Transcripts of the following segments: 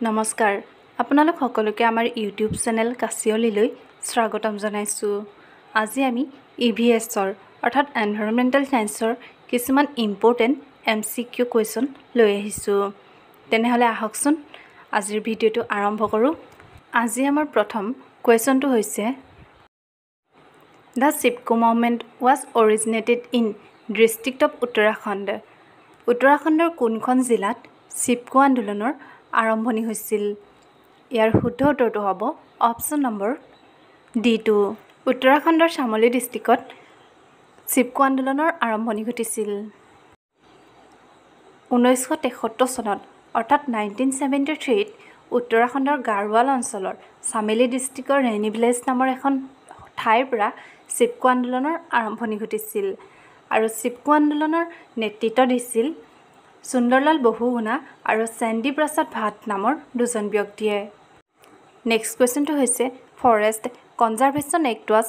নমস্কাৰ। আপোনালোক সকলোকে আমাৰ ইউটিউব চেনেল কাচিয়লীলৈ স্বাগতম জনাইছোঁ। আজি আমি ই ভি এছৰ অৰ্থাৎ এনভাইৰমেণ্টেল ছায়েন্সৰ কিছুমান important M C Q question লৈ আহিছোঁ। তেনেহ'লে আহকচোন আজিৰ ভিডিঅ'টো আৰম্ভ কৰোঁ। আজি আমাৰ প্ৰথম কুৱেশ্যনটো হৈছে the Chipko movement was originated in district of Uttarakhand উত্তৰাখণ্ডৰ কোনখন জিলাত চিপকো আন্দোলনৰ আৰম্ভণি হৈছিল। ইয়াৰ শুদ্ধ উত্তৰটো হ'ব অপশ্যন নম্বৰ ডি টু। উত্তৰাখণ্ডৰ চামলি ডিষ্ট্ৰিক্টত চিপকো আন্দোলনৰ আৰম্ভণি ঘটিছিল। ঊনৈছশ তেসত্তৰ চনত অৰ্থাৎ নাইনটিন ছেভেণ্টি থ্ৰীত উত্তৰাখণ্ডৰ গাৰৱাল অঞ্চলৰ চামেলি ডিষ্ট্ৰিক্টৰ ৰেনী ভিলেজ নামৰ এখন ঠাইৰ পৰা চিপকো আন্দোলনৰ আৰম্ভণি ঘটিছিল আৰু চিপকো আন্দোলনৰ নেতৃত্ব দিছিল সুন্দৰলাল বহুগুণা আৰু চেণ্ডি প্ৰসাদ ভাট নামৰ দুজন ব্যক্তিয়ে। নেক্সট কুৱেশ্যনটো হৈছে forest conservation act was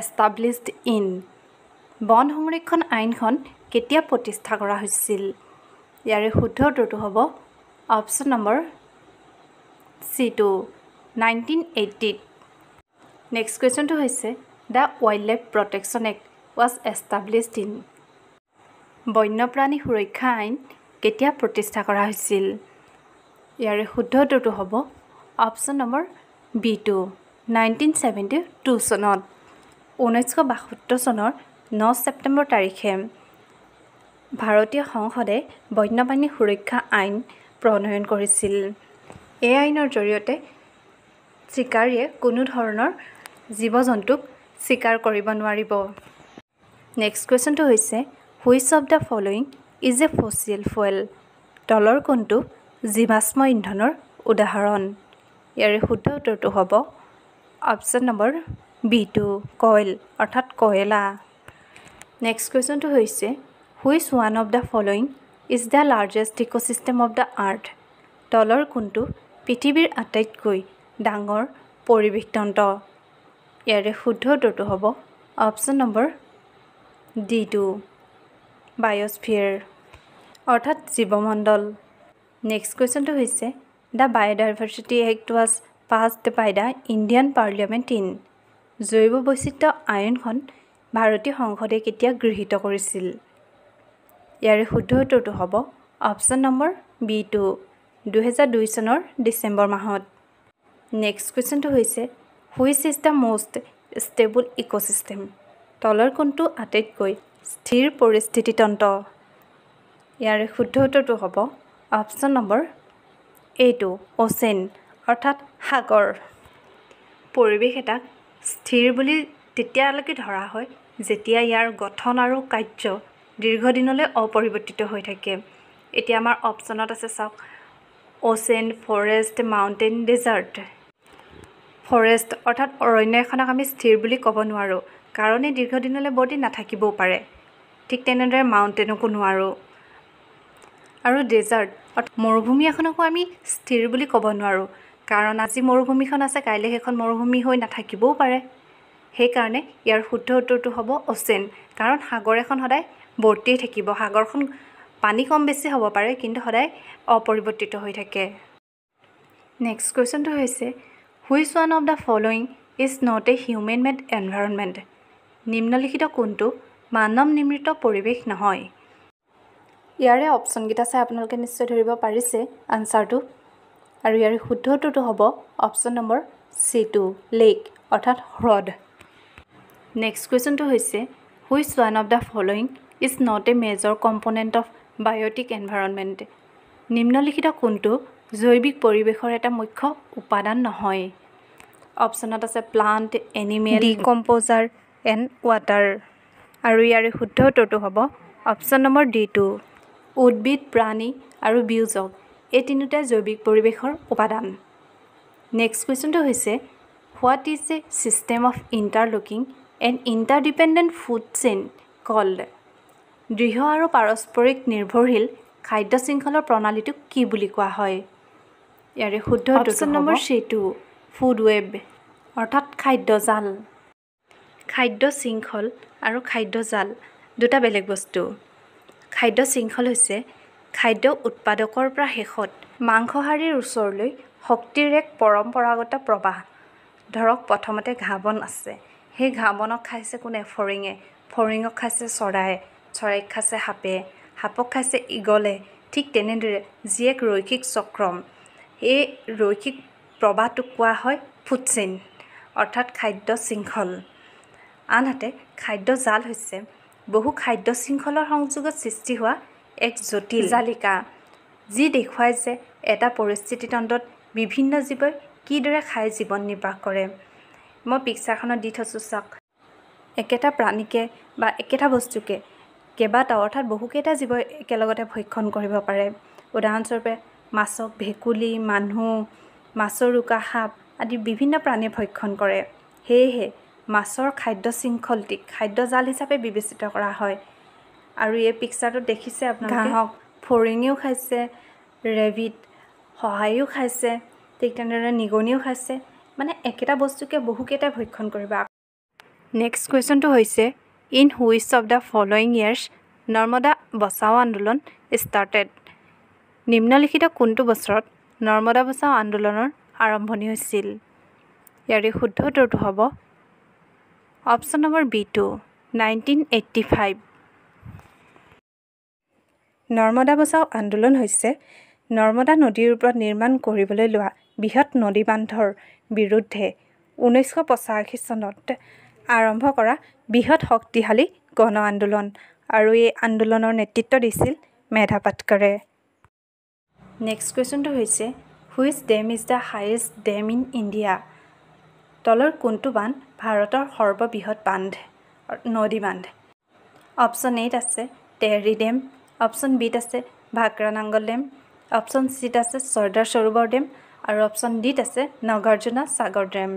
established in বন সংৰক্ষণ আইনখন কেতিয়া প্ৰতিষ্ঠা কৰা হৈছিল? ইয়াৰে শুদ্ধ উত্তৰটো হ'ব option number C two nineteen এইটিত next কুৱেশ্যনটো হৈছে the wildlife protection act was established in বন্যপ্ৰাণী সুৰক্ষা আইন কেতিয়া প্ৰতিষ্ঠা কৰা হৈছিল? ইয়াৰে শুদ্ধ উত্তৰটো হ'ব option number B two nineteen seventy two চনত ঊনৈছশ বাসত্তৰ চনৰ ন ছেপ্টেম্বৰ তাৰিখে। ভাৰতীয় সংসদে বন্যপ্ৰাণী সুৰক্ষা আইন প্ৰণয়ন কৰিছিল। এই আইনৰ জৰিয়তে চিকাৰীয়ে কোনো ধৰণৰ জীৱ জন্তুক চিকাৰ কৰিব নোৱাৰিব। নেক্সট কুৱেশ্যনটো হৈছে which of the following is a fossil fuel তলৰ কোনটো জীৱাশ্ম ইন্ধনৰ উদাহৰণ। ইয়াৰে শুদ্ধ উত্তৰটো হ'ব অপশ্যন নম্বৰ বি টু কইল অৰ্থাৎ কয়লা। নেক্সট কুৱেশ্যনটো হৈছে which one of the following is the largest ecosystem of the earth তলৰ কোনটো পৃথিৱীৰ আটাইতকৈ ডাঙৰ পৰিৱেশতন্ত্ৰ ইয়াৰে শুদ্ধ উত্তৰটো হ'ব option number D two biosphere অৰ্থাৎ জীৱমণ্ডল। নেক্সট কুৱেশ্যনটো হৈছে the biodiversity act was passed by the Indian parliament in জৈৱ বৈচিত্ৰ্য আইনখন ভাৰতীয় সংসদে কেতিয়া গৃহীত কৰিছিল? ইয়াৰে শুদ্ধ উত্তৰটো হ'ব অপশ্যন নম্বৰ বি টু দুহেজাৰ দুই চনৰ ডিচেম্বৰ মাহত। নেক্সট কুৱেশ্যনটো হৈছে which is the most stable ecosystem তলৰ কোনটো আটাইতকৈ স্থিৰ পৰিস্থিতিতন্ত্ৰ ইয়াৰে শুদ্ধ উত্তৰটো হ'ব অপশ্যন নম্বৰ এইটো অ'চেন অৰ্থাৎ সাগৰ। পৰিৱেশ এটাক স্থিৰ বুলি তেতিয়ালৈকে ধৰা হয় যেতিয়া ইয়াৰ গঠন আৰু কাৰ্য দীৰ্ঘদিনলৈ অপৰিৱৰ্তিত হৈ থাকে। এতিয়া আমাৰ অপশ্যনত আছে চাওক ocean forest mountain desert. Forest অৰ্থাৎ অৰণ্য এখনক আমি স্থিৰ বুলি ক'ব নোৱাৰোঁ। কাৰণ দীৰ্ঘদিনলৈ দিন নাথাকিবও পাৰে। ঠিক তেনেদৰে মাউণ্টেইনকো নোৱাৰোঁ। আৰু ডেজাৰ্ট অৰ্থাৎ মৰুভূমি এখনকো আমি স্থিৰ বুলি ক'ব নোৱাৰোঁ কাৰণ আজি মৰুভূমিখন আছে কাইলৈ সেইখন মৰুভূমি হৈ নাথাকিবও পাৰে। সেইকাৰণে ইয়াৰ শুদ্ধ উত্তৰটো হ'ব অ'চেন কাৰণ সাগৰ এখন সদায় বৰ্তিয়ে থাকিব। সাগৰখন পানী কম বেছি হ'ব পাৰে কিন্তু সদায় অপৰিৱৰ্তিত হৈ থাকে। নেক্সট কুৱেশ্যনটো হৈছে which one of the following is not a human made environment নিম্নলিখিত কোনটো মানৱ নিৰ্মিত পৰিৱেশ নহয়? ইয়াৰে অপশ্যনকেইটা চাই আপোনালোকে নিশ্চয় ধৰিব পাৰিছে আনচাৰটো। আৰু ইয়াৰে শুদ্ধ উত্তৰটো হ'ব option number C two lake অৰ্থাৎ হ্ৰদ। নেক্সট কুৱেশ্যনটো হৈছে which one of the following is not a major component of biotic environment নিম্নলিখিত কোনটো জৈৱিক পৰিৱেশৰ এটা মুখ্য উপাদান নহয়? অপশ্যনত আছে plant animal decomposer and water আৰু ইয়াৰে শুদ্ধ উত্তৰটো হ'ব অপশ্যন নম্বৰ ডি টু। উদ্ভিদ প্ৰাণী আৰু বিয়োজক এই তিনিওটাই জৈৱিক পৰিৱেশৰ উপাদান। নেক্সট কুৱেশ্যনটো হৈছে what is a system of interlocking and interdependent food chain called দৃঢ় আৰু পাৰস্পৰিক নিৰ্ভৰশীল খাদ্য শৃংখলৰ প্ৰণালীটোক কি বুলি কোৱা হয়? ইয়াৰে শুদ্ধ option number C two food web অৰ্থাৎ খাদ্যজাল খাদ্য শৃংখল আৰু খাদ্যজাল দুটা বেলেগ বস্তু। খাদ্য শৃংখল হৈছে খাদ্য উৎপাদকৰ পৰা শেষত মাংসহাৰীৰ ওচৰলৈ শক্তিৰ এক পৰম্পৰাগত প্ৰৱাহ ধৰক প্ৰথমতে ঘাঁহ বন আছে। সেই ঘাঁহ বনক খাইছে কোনে? ফৰিঙে। ফৰিঙক খাইছে চৰায়ে চৰাইক খাইছে সাপে। সাপক খাইছে ঈগলে। ঠিক তেনেদৰে যি এক ৰৈখিক চক্ৰম। এই ৰৈখিক প্ৰবাহটোক কোৱা হয় ফুড চেইন অৰ্থাৎ খাদ্য শৃংখল। আনহাতে খাদ্য জাল হৈছে। বহু খাদ্য শৃংখলৰ সংযোগত সৃষ্টি হোৱা এক জটিল জালিকা যি দেখুৱায় যে এটা পৰিস্থিতিতন্ত্ৰত বিভিন্ন জীৱই কিদৰে খাই জীৱন নিৰ্বাহ কৰে। মই পিকচাৰখনত দি থৈছোঁ চাওক। একেটা প্ৰাণীকে বা একেটা বস্তুকে কেইবাটাও অৰ্থাৎ বহুকেইটা জীৱই একেলগতে ভক্ষণ কৰিব পাৰে। উদাহৰণস্বৰূপে মাছক ভেকুলী মানুহ মাছৰোকা সাপ আদি বিভিন্ন প্ৰাণীয়ে ভক্ষণ কৰে। সেয়েহে মাছৰ খাদ্য শৃংখলটিক খাদ্য জাল হিচাপে বিবেচিত কৰা হয়। আৰু এই পিকচাৰটোত দেখিছে আপোনাৰ ঘাঁহক ফৰিঙেও খাইছে ৰেবিট সহায়ো খাইছে ঠিক তেনেদৰে নিগনিও খাইছে। মানে একেটা বস্তুকে বহুকেইটাই ভক্ষণ কৰিব। নেক্সট কুৱেশ্যনটো হৈছে in which of the following years Narmada Bachao Andolan started নিম্নলিখিত কোনটো বছৰত নৰ্মদা বচাও আন্দোলনৰ আৰম্ভণি হৈছিল? ইয়াৰে শুদ্ধ উত্তৰটো হ'ব option number B two nineteen eighty five Narmada Bachao Andolan হৈছে নৰ্মদা নদীৰ ওপৰত নিৰ্মাণ কৰিবলৈ লোৱা বৃহৎ নদী বান্ধৰ বিৰুদ্ধে ঊনৈছশ পঁচাশী চনত আৰম্ভ কৰা বৃহৎ শক্তিশালী গণ আন্দোলন আৰু এই আন্দোলনৰ নেতৃত্ব দিছিল মেধা পাটকাৰে। নেক্সট কুৱেশ্যনটো হৈছে which dam is the highest dam in India তলৰ কোনটো বান্ধ ভাৰতৰ সৰ্ববৃহৎ বান্ধ? নদী বান্ধ। অপশ্যন এইত আছে টেহৰী ডেম। অপশ্যন বিত আছে ভাকৰা নাংগল ডেম। অপশ্যন চিত আছে চৰ্দাৰ সৰোবৰ ডেম। আৰু অপশ্যন ডিত আছে নাগাৰ্জুনা সাগৰ ডেম।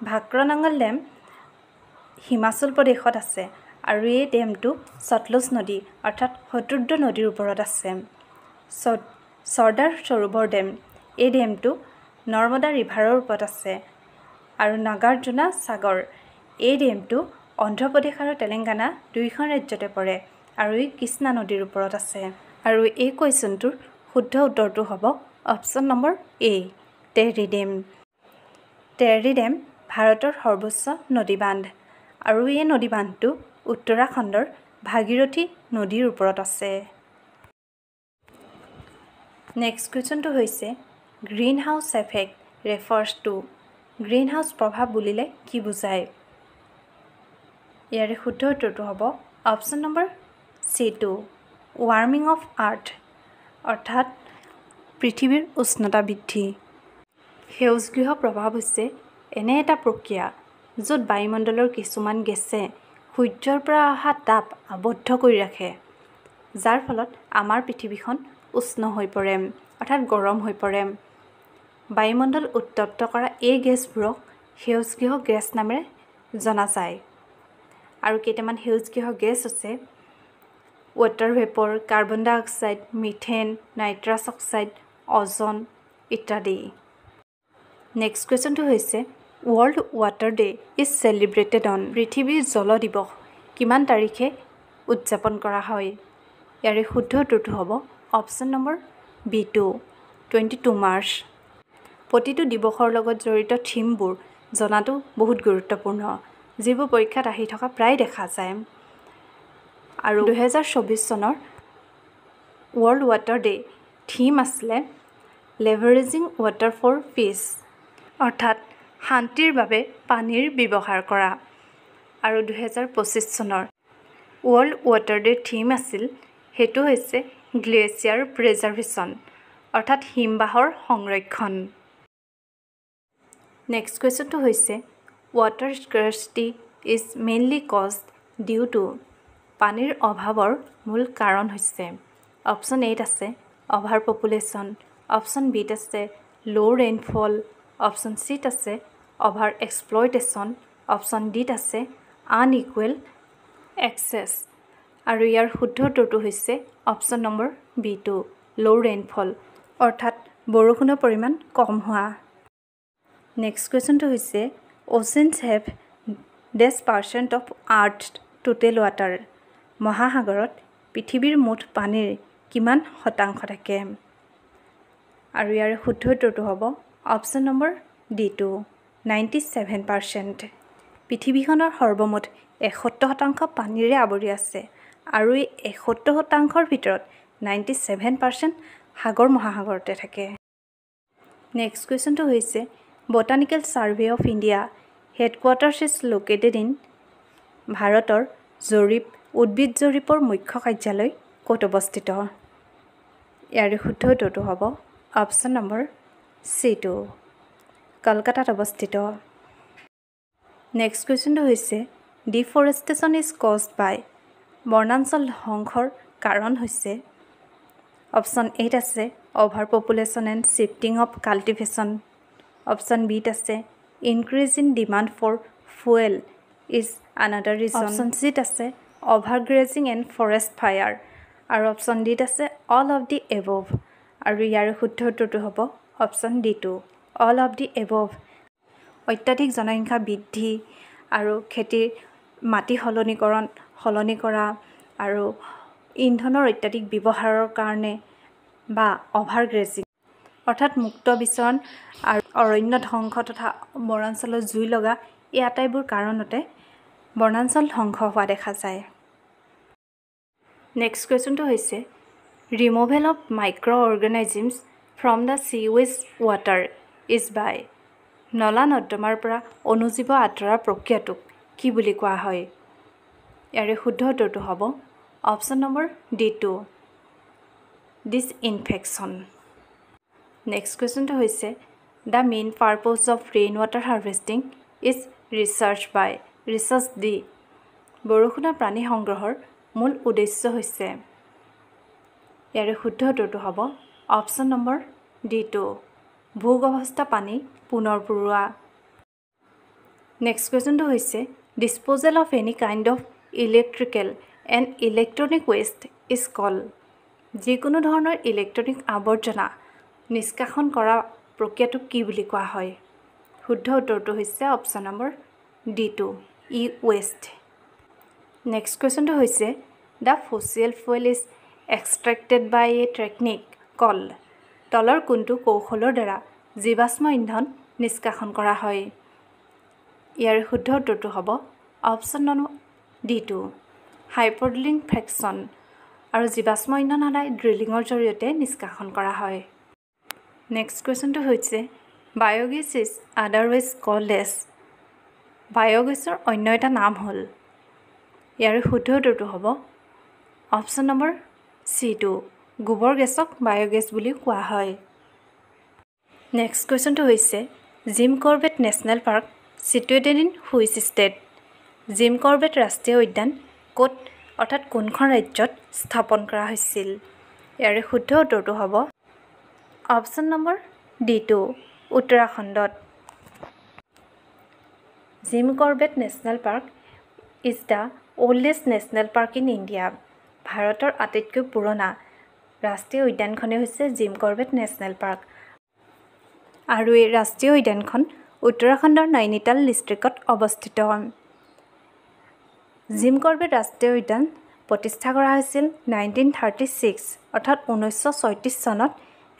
ভাকৰা নাংগল ডেম হিমাচল প্ৰদেশত আছে আৰু এই ডেমটো সতলুজ নদী অৰ্থাৎ শত্ৰুদ্ৰ নদীৰ ওপৰত আছে। চৰ্দাৰ সৰোবৰ ডেম। এই ডেমটো নৰ্মদা ৰিভাৰৰ ওপৰত আছে আৰু নাগাৰ্জুনা সাগৰ। এই ডেমটো অন্ধ্ৰপ্ৰদেশ আৰু তেলেংগানা দুয়োখন ৰাজ্যতে পৰে আৰু ই কৃষ্ণা নদীৰ ওপৰত আছে। আৰু এই কুৱেশ্যনটোৰ শুদ্ধ উত্তৰটো হ'ব option number A Tehri dam. Tehri dam ভাৰতৰ সৰ্বোচ্চ নদী বান্ধ আৰু এই নদী বান্ধটো উত্তৰাখণ্ডৰ ভাগীৰথী নদীৰ ওপৰত আছে। নেক্সট কুৱেশ্যনটো হৈছে greenhouse effect refers to greenhouse প্ৰভাৱ বুলিলে কি বুজায়? ইয়াৰে শুদ্ধ উত্তৰটো হ'ব option number C two warming of earth অৰ্থাৎ পৃথিৱীৰ উষ্ণতা বৃদ্ধি। সেউজগৃহ প্ৰভাৱ হৈছে এনে এটা প্ৰক্ৰিয়া য'ত বায়ুমণ্ডলৰ কিছুমান গেছে সূৰ্যৰ পৰা অহা তাপ আবদ্ধ কৰি ৰাখে যাৰ ফলত আমাৰ পৃথিৱীখন উষ্ণ হৈ পৰে অৰ্থাৎ গৰম হৈ পৰে। বায়ুমণ্ডল উত্তপ্ত কৰা এই গেছবোৰক সেউজগৃহ গেছ নামেৰে জনা যায়। আৰু কেইটামান সেউজগৃহ গেছ আছে। Water vapour carbon dioxide methane nitrous oxide ozone ইত্যাদি। নেক্সট কুৱেশ্যনটো হৈছে world water day is celebrated on পৃথিৱীৰ জল দিৱস কিমান তাৰিখে উদযাপন কৰা হয়? ইয়াৰে শুদ্ধ উত্তৰটো হ'ব option number B two twenty two March. প্ৰতিটো দিৱসৰ লগত জড়িত থিমবোৰ জনাটো বহুত গুৰুত্বপূৰ্ণ যিবোৰ পৰীক্ষাত আহি থকা প্ৰায় দেখা যায়। আৰু দুহেজাৰ চৌবিছ চনৰ ৱৰ্ল্ড ৱাটাৰ ডে থিম আছিলে লেভাৰেজিং ৱাটাৰ ফৰ পিচ অৰ্থাৎ শান্তিৰ বাবে পানীৰ ব্যৱহাৰ কৰা। আৰু দুহেজাৰ পঁচিছ চনৰ ৱৰ্ল্ড ৱাটাৰ ডে থিম আছিল সেইটো হৈছে গ্লেছিয়াৰ প্ৰিজাৰ্ভেশ্যন অৰ্থাৎ হিমবাহৰ সংৰক্ষণ। নেক্সট কুৱেশ্যনটো হৈছে water scarcity is mainly caused due to পানীৰ অভাৱৰ মূল কাৰণ হৈছে। অপশ্যন এইত আছে অভাৰ পপুলেশ্যন অপশ্যন বিত আছে ল' ৰেইনফল অপশ্যন চিত আছে অভাৰ এক্সপ্লইটেশ্যন অপশ্যন ডিত আছে আনইকুৱেল এক্সেছ আৰু ইয়াৰ শুদ্ধ উত্তৰটো হৈছে option number B two low rainfall অৰ্থাৎ বৰষুণৰ পৰিমাণ কম হোৱা। নেক্সট কুৱেশ্যনটো হৈছে oceans have dash percent of earth total water মহাসাগৰত পৃথিৱীৰ মুঠ পানীৰ কিমান শতাংশ থাকে? আৰু ইয়াৰ শুদ্ধ উত্তৰটো হ'ব option number D two ninety seven percent পৃথিৱীখনৰ সৰ্বমুঠ এসত্তৰ শতাংশ পানীৰে আৱৰি আছে আৰু এই এসত্তৰ শতাংশৰ ভিতৰত নাইণ্টি ছেভেন পাৰ্চেণ্ট সাগৰ মহাসাগৰতে থাকে। নেক্সট কুৱেশ্যনটো হৈছে botanical survey of India headquarters is located in ভাৰতৰ জৰীপ উদ্ভিদ জৰীপৰ মুখ্য কাৰ্যালয় ক'ত অৱস্থিত? ইয়াৰে শুদ্ধ উত্তৰটো হ'ব অপশ্যন নম্বৰ চি টু। কলকাতাত অৱস্থিত। নেক্সট কুৱেশ্যনটো হৈছে ডিফৰেষ্টেশ্যন ইজ কজড বাই বনাঞ্চল ধ্বংসৰ কাৰণ হৈছে। অপশ্যন এইট আছে over population and shifting of cultivation option বিত আছে। Increase in demand for fuel is another reason option চিত আছে। Over grazing and forest fire আৰু অপশ্যন ডিত আছে অল অফ দি এবভ আৰু ইয়াৰ শুদ্ধ উত্তৰটো হ'ব option D two all of the above অত্যাধিক জনসংখ্যা বৃদ্ধি আৰু খেতিৰ মাটি সলনিকৰণ সলনি কৰা আৰু ইন্ধনৰ অত্যাধিক ব্যৱহাৰৰ কাৰণে বা অভাৰ গ্ৰেজিং অৰ্থাৎ মুক্ত বিচৰণ আৰু অৰণ্য ধ্বংস তথা বনাঞ্চলত জুই লগা এই আটাইবোৰ কাৰণতে বনাঞ্চল ধ্বংস হোৱা দেখা যায়। নেক্সট কুৱেশ্যনটো হৈছে removal of micro' organisms from the sea waste water is by নলা নৰ্দমাৰ পৰা অনুজীৱ আঁতৰাৰ প্ৰক্ৰিয়াটোক কি বুলি কোৱা হয়? ইয়াৰে শুদ্ধ উত্তৰটো হ'ব option number D two disinfection next কুৱেশ্যনটো হৈছে the main purpose of rain water harvesting is recharge by recharge the বৰষুণৰ পানী সংগ্ৰহৰ মূল উদ্দেশ্য হৈছে। ইয়াৰে শুদ্ধ উত্তৰটো হ'ব অপশ্যন নম্বৰ ডি টু। ভূগৰ্ভস্থ পানী পুনৰ পুৰোৱা। নেক্সট কুৱেশ্যনটো হৈছে disposal of any kind of electrical and electronic waste is call যিকোনো ধৰণৰ ইলেক্ট্ৰনিক আৱৰ্জনা নিষ্কাশন কৰা প্ৰক্ৰিয়াটোক কি বুলি কোৱা হয়? শুদ্ধ উত্তৰটো হৈছে option number D two E waste. Next কুৱেশ্যনটো হৈছে the fossil fuel is extracted by a technique call. তলৰ কোনটো কৌশলৰ দ্বাৰা জীৱাশ্ম ইন্ধন নিষ্কাশন কৰা হয়? ইয়াৰ শুদ্ধ উত্তৰটো হ'ব option number D two hyper drilling fraction আৰু জীৱাশ্ম ইন্ধন সদায় ড্ৰিলিঙৰ জৰিয়তে নিষ্কাশন কৰা হয়। নেক্সট কুৱেশ্যনটো হৈছে বায়'গেছ ইজ আদাৰৱাইজ এছ বায়'গেছৰ অন্য এটা নাম হ'ল। ইয়াৰ শুদ্ধ উত্তৰটো হ'ব অপশ্যন নম্বৰ চি টু গোবৰ গেছক বায়'গেছ বুলিও কোৱা হয়। নেক্সট কুৱেশ্যনটো হৈছে Jim Corbett national park situated in which state Jim Corbett ৰাষ্ট্ৰীয় উদ্যান ক'ত অৰ্থাৎ কোনখন ৰাজ্যত স্থাপন কৰা হৈছিল? ইয়াৰে শুদ্ধ উত্তৰটো হ'ব অপশ্যন নম্বৰ ডি টু উত্তৰাখণ্ডত Jim Corbett national park is the oldest national park in India ভাৰতৰ আটাইতকৈ পুৰণা ৰাষ্ট্ৰীয় উদ্যানখনেই হৈছে জিম কৰ্বেট নেশ্যনেল পাৰ্ক আৰু এই ৰাষ্ট্ৰীয় উদ্যানখন উত্তৰাখণ্ডৰ নাইনিতাল ডিষ্ট্ৰিক্টত অৱস্থিত জিম কৰ্বেট ৰাষ্ট্ৰীয় উদ্যান প্ৰতিষ্ঠা কৰা হৈছিল নাইনটিন থাৰ্টি ছিক্স অৰ্থাৎ ঊনৈছশ ছয়ত্ৰিছ চনত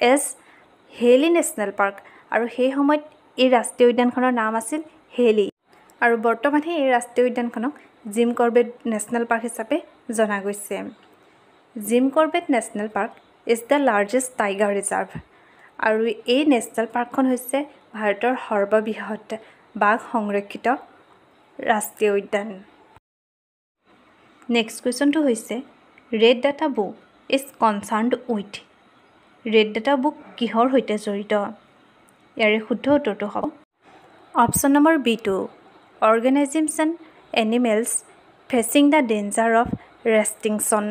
এজ হেলি নেশ্যনেল পাৰ্ক আৰু সেই সময়ত এই ৰাষ্ট্ৰীয় উদ্যানখনৰ নাম আছিল হেলি। আৰু বৰ্তমানহে এই ৰাষ্ট্ৰীয় উদ্যানখনক জিম কৰ্বেট নেশ্যনেল পাৰ্ক হিচাপে জনা গৈছে। Jim Corbett national park is the largest tiger reserve আৰু এই নেশ্যনেল পাৰ্কখন হৈছে ভাৰতৰ সৰ্ববৃহৎ বাঘ সংৰক্ষিত ৰাষ্ট্ৰীয় উদ্যান। নেক্সট কুৱেশ্যনটো হৈছে red data book is concerned with red data book কিহৰ সৈতে জড়িত? ইয়াৰে শুদ্ধ উত্তৰটো হ'ব। Option number B two organisms and animals facing the danger of extinction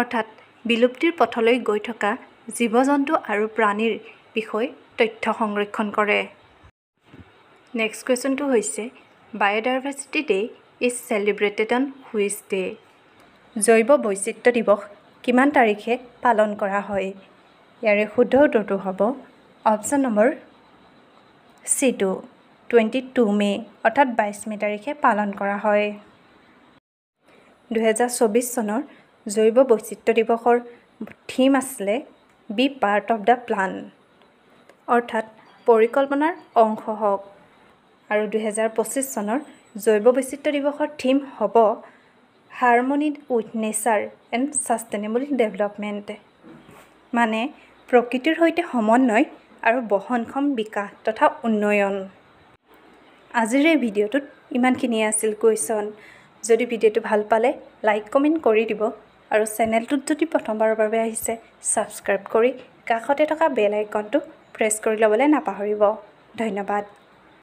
অৰ্থাৎ বিলুপ্তিৰ পথলৈ গৈ থকা জীৱ জন্তু আৰু প্ৰাণীৰ বিষয়ে তথ্য সংৰক্ষণ কৰে। নেক্সট কুৱেশ্যনটো হৈছে biodiversity day is celebrated on which day জৈৱ বৈচিত্ৰ দিৱস কিমান তাৰিখে পালন কৰা হয়? ইয়াৰে শুদ্ধ উত্তৰটো হ'ব। Option number C two twenty two May' অৰ্থাৎ বাইছ মে' তাৰিখে পালন কৰা হয়। দুহেজাৰ চৌবিছ চনৰ জৈৱ বৈচিত্ৰ দিৱসৰ থীম আছিলে be part of the plan অৰ্থাৎ পৰিকল্পনাৰ অংশ হওক। আৰু দুহেজাৰ পঁচিছ চনৰ জৈৱ বৈচিত্ৰ দিৱসৰ থীম হ'ব harmony with nature and sustainable development মানে প্ৰকৃতিৰ সৈতে সমন্বয় আৰু বহনক্ষম বিকাশ তথা উন্নয়ন। আজিৰ এই ভিডিঅ'টোত ইমানখিনিয়ে আছিল কুৱেশ্যন। যদি ভিডিঅ'টো ভাল পালে লাইক কমেণ্ট কৰি দিব আৰু চেনেলটোত যদি প্ৰথমবাৰৰ বাবে আহিছে ছাবস্ক্ৰাইব কৰি কাষতে থকা বেল আইকনটো প্ৰেছ কৰি ল'বলৈ নাপাহৰিব। ধন্যবাদ।